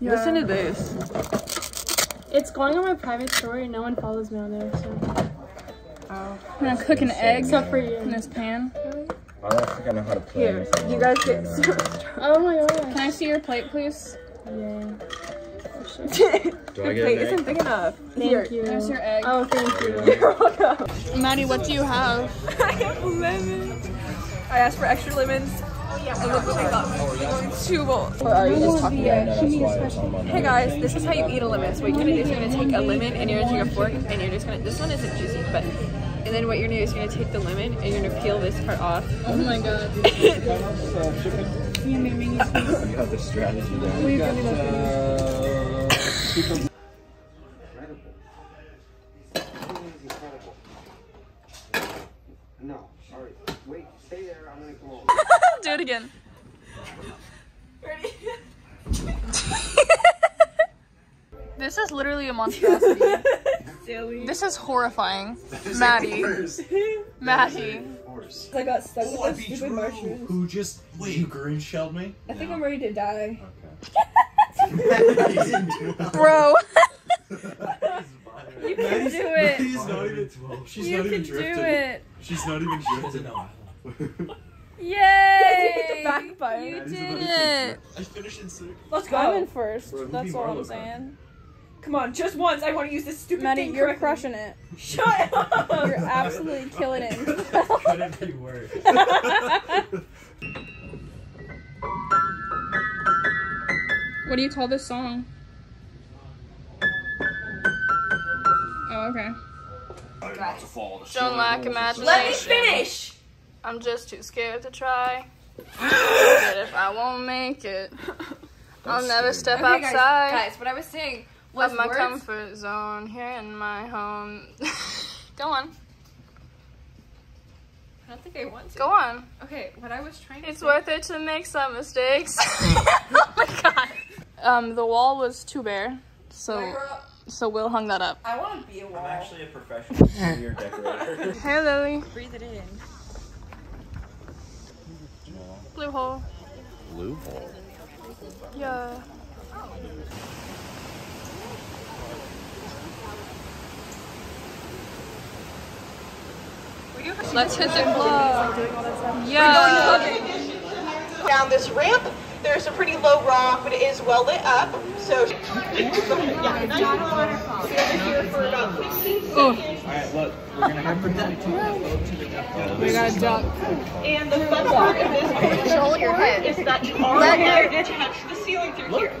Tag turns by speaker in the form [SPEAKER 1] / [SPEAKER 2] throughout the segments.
[SPEAKER 1] Listen to this.
[SPEAKER 2] It's going on my private story. No one follows me on there, so oh.
[SPEAKER 3] I'm gonna cook an egg
[SPEAKER 2] except for you.
[SPEAKER 3] in this pan.
[SPEAKER 4] I don't think I know how to play.
[SPEAKER 1] Here, you guys get.
[SPEAKER 2] Oh my god.
[SPEAKER 3] Can I see your plate, please?
[SPEAKER 2] Yeah.
[SPEAKER 4] Do I
[SPEAKER 1] Your
[SPEAKER 4] get
[SPEAKER 1] plate isn't big enough.
[SPEAKER 2] Thank
[SPEAKER 1] Here.
[SPEAKER 2] you.
[SPEAKER 3] There's your egg.
[SPEAKER 2] Oh, thank you. You're welcome.
[SPEAKER 3] Maddie, what do you have?
[SPEAKER 1] I have lemons. I asked for extra lemons. Oh yeah. And look what I got. Two bowls.
[SPEAKER 4] Or are you just talking right now? That's why it's on my
[SPEAKER 1] Hey guys, this is how you eat a lemon. So what you're gonna do is you're gonna take a lemon and you're gonna take a fork and you're just gonna. This one isn't juicy, but. And then what you're gonna do is you're gonna take the lemon and you're gonna peel this part off.
[SPEAKER 3] Oh my god.
[SPEAKER 4] You have the strategy there.
[SPEAKER 5] No, sorry. Wait, stay there. I'm gonna come over.
[SPEAKER 3] Do it again. Ready? This is literally a monstrosity.
[SPEAKER 1] Silly.
[SPEAKER 3] This is horrifying. Maddie. Maddie.
[SPEAKER 1] I got stuck oh, with those stupid mushrooms.
[SPEAKER 6] Who just wait? You green shelled me?
[SPEAKER 1] I think I'm ready to die.
[SPEAKER 3] Bro.
[SPEAKER 1] You can do it.
[SPEAKER 6] She's not even. 12. She's
[SPEAKER 1] You
[SPEAKER 6] not
[SPEAKER 1] can
[SPEAKER 6] even
[SPEAKER 1] do
[SPEAKER 6] drifting.
[SPEAKER 1] it.
[SPEAKER 6] She's not even drifting.
[SPEAKER 1] Yay! hit the back button.
[SPEAKER 3] You did it.
[SPEAKER 6] I finished in six.
[SPEAKER 1] Let's go.
[SPEAKER 3] I'm in first.
[SPEAKER 6] Bro, who
[SPEAKER 3] That's
[SPEAKER 6] beat
[SPEAKER 3] all I'm
[SPEAKER 6] Marlo?
[SPEAKER 3] saying.
[SPEAKER 1] Come on, just once. I want to use this stupid
[SPEAKER 3] Maddie,
[SPEAKER 1] thing
[SPEAKER 3] you're
[SPEAKER 1] correctly.
[SPEAKER 3] crushing it.
[SPEAKER 1] Shut up.
[SPEAKER 3] You're absolutely killing it.
[SPEAKER 6] Couldn't be worse.
[SPEAKER 3] What do you call this song? Okay. Don't lack imagination.
[SPEAKER 1] Let me finish.
[SPEAKER 3] I'm just too scared to try. but if I won't make it, I'll never step
[SPEAKER 1] Okay,
[SPEAKER 3] outside
[SPEAKER 1] guys, what I was saying was
[SPEAKER 3] of my
[SPEAKER 1] words.
[SPEAKER 3] comfort zone here in my home. Go on.
[SPEAKER 1] I don't think I want to.
[SPEAKER 3] Go on.
[SPEAKER 1] Okay, what I was trying to
[SPEAKER 3] It's
[SPEAKER 1] say.
[SPEAKER 3] worth it to make some mistakes. oh my god. Um, the wall was too bare, so so Will hung that up.
[SPEAKER 1] I want to be a wall.
[SPEAKER 6] I'm actually a professional interior decorator.
[SPEAKER 3] Hey Lily.
[SPEAKER 1] Breathe it in.
[SPEAKER 3] Blue hole.
[SPEAKER 4] Blue hole.
[SPEAKER 3] Yeah. Let's hit the club. Yeah.
[SPEAKER 7] down this ramp. There's a pretty low rock, but it is well lit up. So, yeah, nice and warm. Be over here for about 15 seconds.
[SPEAKER 6] Alright, look, we're gonna have to
[SPEAKER 3] We got a duck.
[SPEAKER 7] And the fun part of this part is that you are allowed to touch the ceiling through here.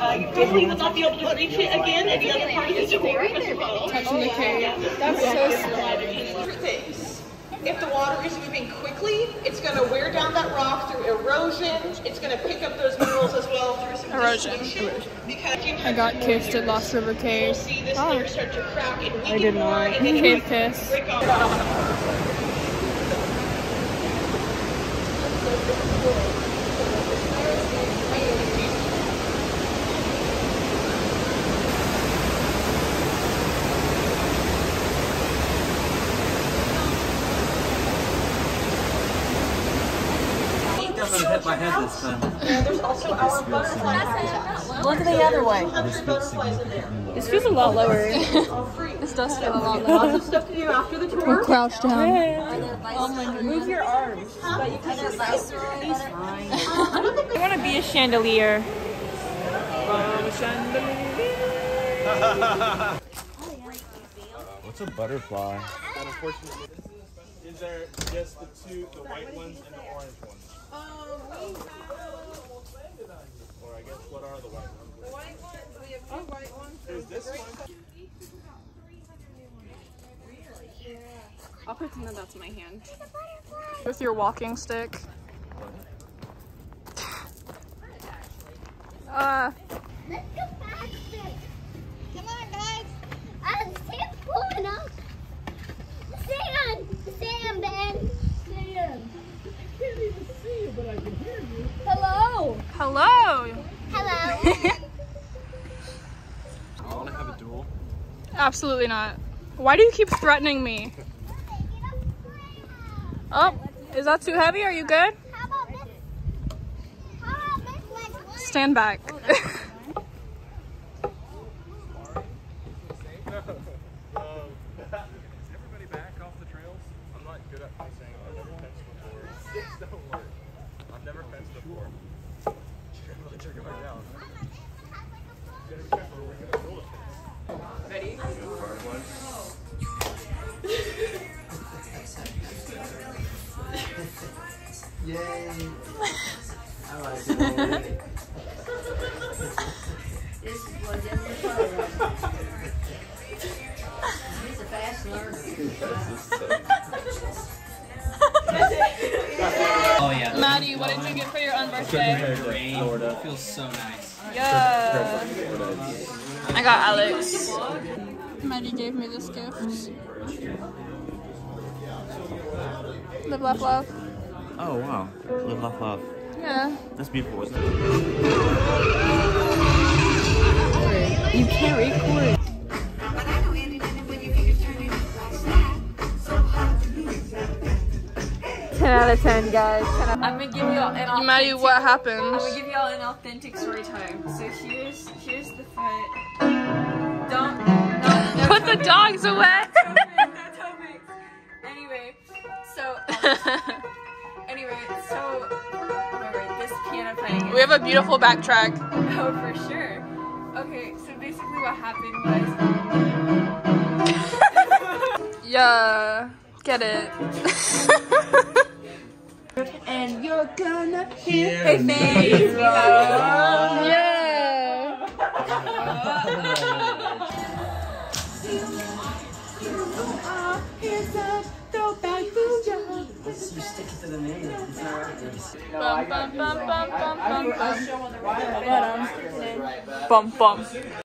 [SPEAKER 7] Uh, you definitely will not be able to reach it again. Any other part of the door well.
[SPEAKER 3] Touching the cave.
[SPEAKER 7] That's so things. If the water is moving quickly, it's going to wear down that rock through erosion. It's going to pick up those minerals as well through some
[SPEAKER 3] Erosion.
[SPEAKER 7] Because
[SPEAKER 3] I got kissed at Lost River
[SPEAKER 7] You'll
[SPEAKER 3] Cave.
[SPEAKER 7] see this
[SPEAKER 3] Oh.
[SPEAKER 7] start to crack and
[SPEAKER 3] I did not. Cave kiss.
[SPEAKER 7] Break off.
[SPEAKER 6] Definitely hit my head this time.
[SPEAKER 7] There's also our butterfly habitat.
[SPEAKER 1] Look the other way.
[SPEAKER 7] 200 butterflies.
[SPEAKER 3] This feels a lot lower.
[SPEAKER 7] All free.
[SPEAKER 3] This does feel a lot
[SPEAKER 7] Lots
[SPEAKER 3] lower.
[SPEAKER 7] of stuff to do after the tour.
[SPEAKER 3] Crouched down.
[SPEAKER 1] Move your arms. so you can just He's fine. I want to be a chandelier.
[SPEAKER 4] What's a butterfly?
[SPEAKER 6] Is there just the two, the white ones and the orange ones? Or I guess what are the white ones? The white ones, we have two white ones. There's this one.
[SPEAKER 3] I'll pretend that that's my hand. With your walking stick. Uh,
[SPEAKER 8] Let's go back. Come on, guys. Uh, the pulling up. The sand. Ben. Sand. I can't even see you, but I can hear you. Hello.
[SPEAKER 3] hello.
[SPEAKER 8] Hello.
[SPEAKER 6] I want to have a duel.
[SPEAKER 3] Absolutely not. Why do you keep threatening me? Oh, is that too heavy? Are you good?
[SPEAKER 8] How about this? How about this? Like,
[SPEAKER 3] Stand back.
[SPEAKER 9] Oh yeah.
[SPEAKER 3] Maddie, what did you get for your unbirthday?
[SPEAKER 9] Rain feels so nice.
[SPEAKER 3] Yeah. I got Alex. Maddie gave me this gift. Live, laugh, love.
[SPEAKER 4] Oh wow. Live, laugh, love.
[SPEAKER 3] Yeah.
[SPEAKER 4] That's beautiful, isn't it?
[SPEAKER 1] You can't record. Ten out of ten, guys. 10 out- I'm gonna give you all an authentic.
[SPEAKER 3] Maddie, what
[SPEAKER 1] I'm gonna give you all an authentic story time. So here's here's the foot. Don't no, no
[SPEAKER 3] Put the dogs away.
[SPEAKER 1] No topics. Anyway, so um, anyway, so remember this piano playing.
[SPEAKER 3] we have a beautiful backtrack.
[SPEAKER 1] Oh, for sure. Okay, so basically what happened was
[SPEAKER 3] Yeah. Get it.
[SPEAKER 1] and you're gonna hear me.
[SPEAKER 3] yeah. Bum, bum, bum, bum, bum, bum, bum. Bum, bum.